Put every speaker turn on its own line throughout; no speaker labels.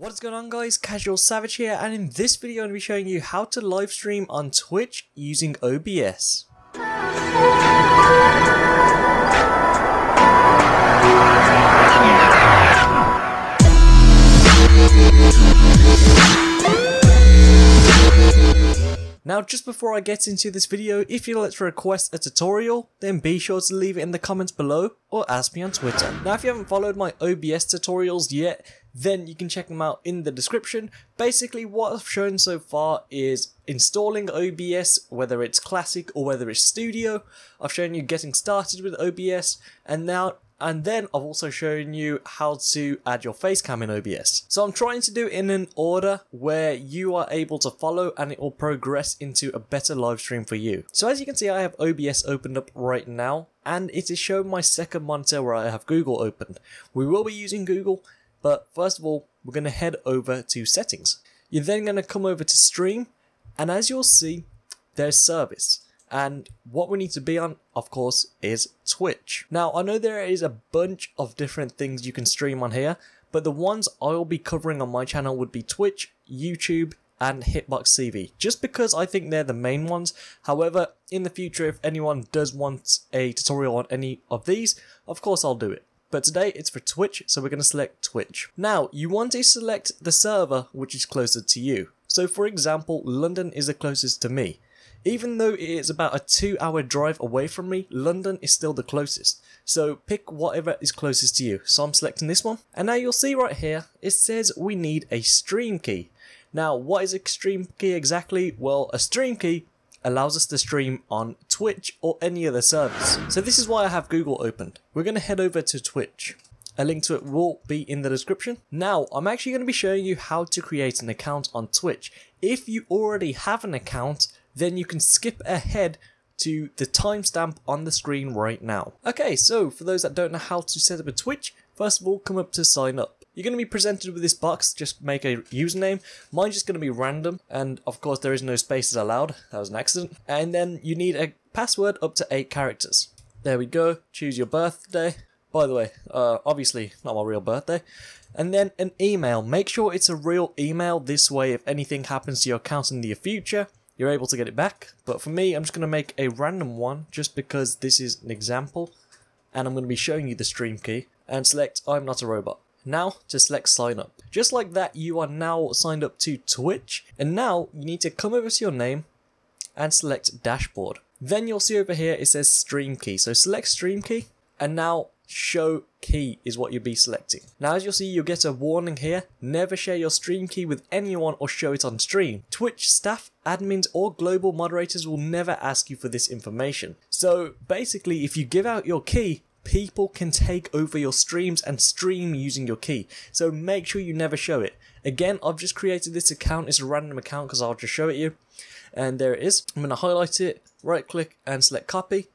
What's going on guys, Casual Savage here and in this video I'm going to be showing you how to live stream on Twitch using OBS. Now just before I get into this video, if you'd like to request a tutorial, then be sure to leave it in the comments below or ask me on Twitter. Now if you haven't followed my OBS tutorials yet, then you can check them out in the description. Basically what I've shown so far is installing OBS, whether it's classic or whether it's studio. I've shown you getting started with OBS and now and then I've also shown you how to add your face cam in OBS. So I'm trying to do it in an order where you are able to follow and it will progress into a better live stream for you. So as you can see I have OBS opened up right now and it is showing my second monitor where I have Google opened. We will be using Google but first of all we're going to head over to settings. You're then going to come over to stream and as you'll see there's service. And what we need to be on, of course, is Twitch. Now, I know there is a bunch of different things you can stream on here, but the ones I'll be covering on my channel would be Twitch, YouTube, and Hitbox TV, just because I think they're the main ones. However, in the future, if anyone does want a tutorial on any of these, of course I'll do it. But today it's for Twitch, so we're going to select Twitch. Now, you want to select the server which is closer to you. So for example, London is the closest to me. Even though it is about a two hour drive away from me, London is still the closest. So pick whatever is closest to you. So I'm selecting this one. And now you'll see right here, it says we need a stream key. Now what is a stream key exactly? Well, a stream key allows us to stream on Twitch or any other service. So this is why I have Google opened. We're going to head over to Twitch. A link to it will be in the description. Now, I'm actually going to be showing you how to create an account on Twitch. If you already have an account, then you can skip ahead to the timestamp on the screen right now. Okay, so for those that don't know how to set up a Twitch, first of all, come up to sign up. You're going to be presented with this box, just make a username. Mine's just going to be random, and of course there is no spaces allowed, that was an accident. And then you need a password up to 8 characters. There we go, choose your birthday. By the way, uh, obviously not my real birthday. And then an email, make sure it's a real email, this way if anything happens to your account in the future, you're able to get it back. But for me, I'm just going to make a random one just because this is an example and I'm going to be showing you the stream key and select I'm not a robot. Now to select sign up. Just like that, you are now signed up to Twitch and now you need to come over to your name and select dashboard. Then you'll see over here it says stream key. So select stream key and now show key is what you'll be selecting. Now as you'll see you'll get a warning here, never share your stream key with anyone or show it on stream. Twitch staff, admins or global moderators will never ask you for this information. So basically if you give out your key, people can take over your streams and stream using your key. So make sure you never show it. Again, I've just created this account, it's a random account because I'll just show it you. And there it is. I'm going to highlight it, right click and select copy.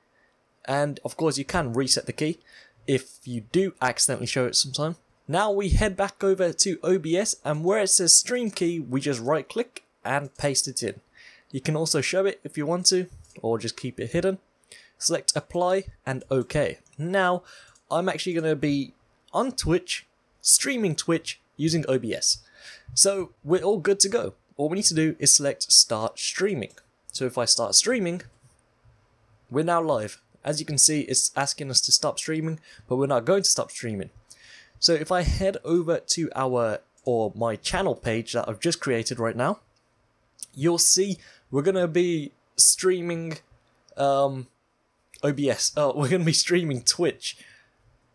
And of course you can reset the key if you do accidentally show it sometime. Now we head back over to OBS and where it says stream key, we just right click and paste it in. You can also show it if you want to, or just keep it hidden. Select apply and OK. Now, I'm actually going to be on Twitch, streaming Twitch using OBS. So we're all good to go. All we need to do is select start streaming. So if I start streaming, we're now live. As you can see, it's asking us to stop streaming, but we're not going to stop streaming. So if I head over to our, or my channel page that I've just created right now, you'll see we're going to be streaming um, OBS. Oh, we're going to be streaming Twitch.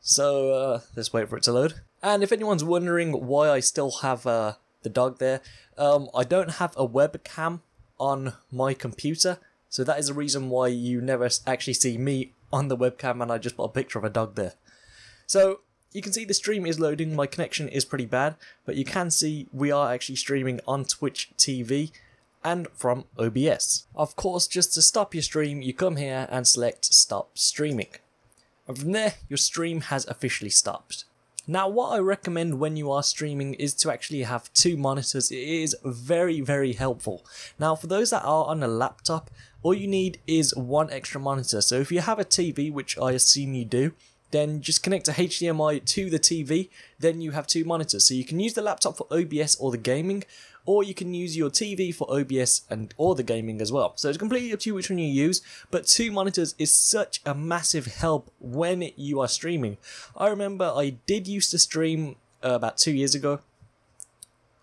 So uh, let's wait for it to load. And if anyone's wondering why I still have uh, the dog there, um, I don't have a webcam on my computer. So that is the reason why you never actually see me on the webcam and I just put a picture of a dog there. So you can see the stream is loading, my connection is pretty bad, but you can see we are actually streaming on Twitch TV and from OBS. Of course, just to stop your stream, you come here and select stop streaming. And from there, your stream has officially stopped. Now what I recommend when you are streaming is to actually have two monitors. It is very, very helpful. Now for those that are on a laptop, all you need is one extra monitor. So if you have a TV, which I assume you do, then just connect a HDMI to the TV, then you have two monitors. So you can use the laptop for OBS or the gaming, or you can use your TV for OBS and or the gaming as well. So it's completely up to you which one you use, but two monitors is such a massive help when you are streaming. I remember I did used to stream uh, about two years ago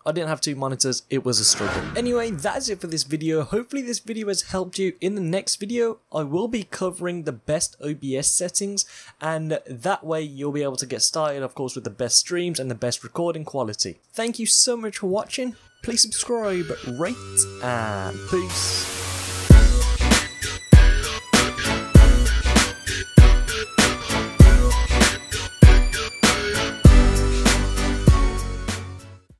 I didn't have two monitors, it was a struggle. Anyway, that's it for this video. Hopefully this video has helped you. In the next video, I will be covering the best OBS settings, and that way you'll be able to get started, of course, with the best streams and the best recording quality. Thank you so much for watching. Please subscribe, rate, and peace.